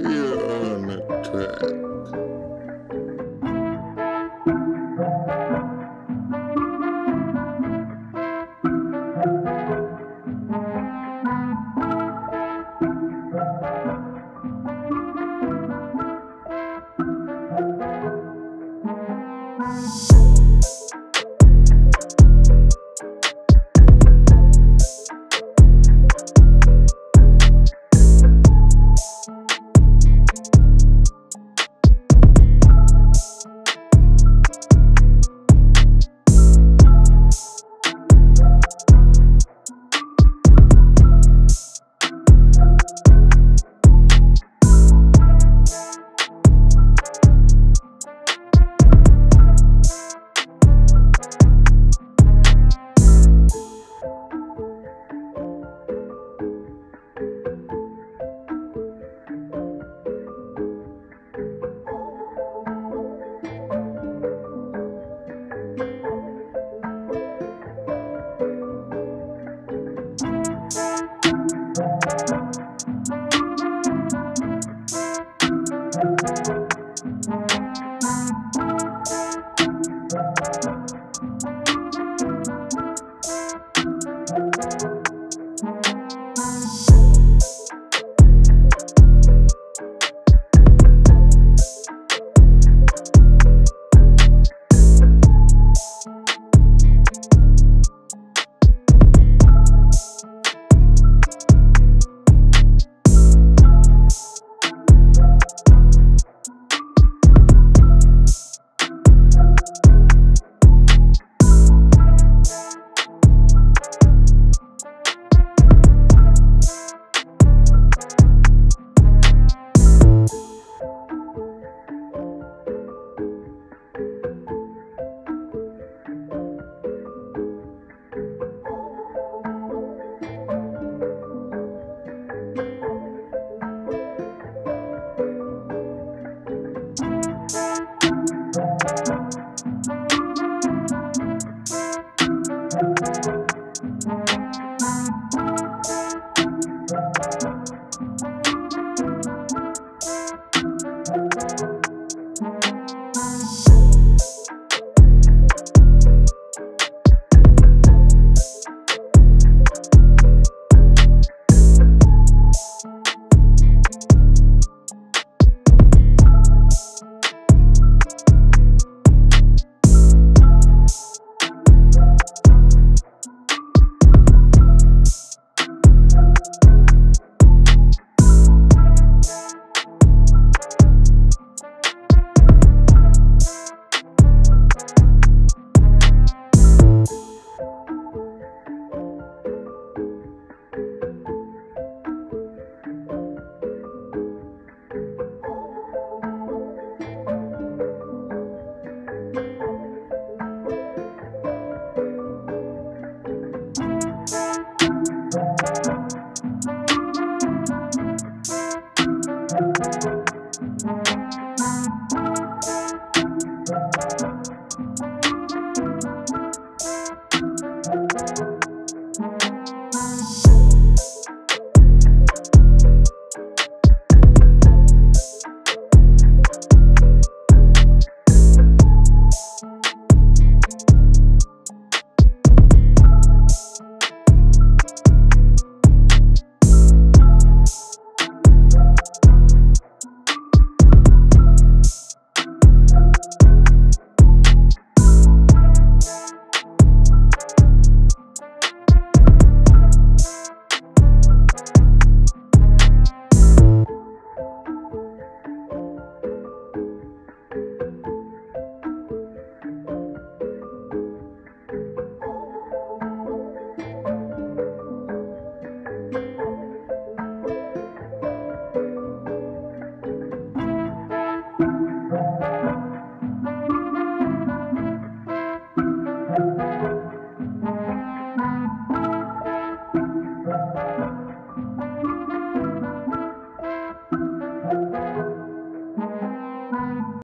you on a.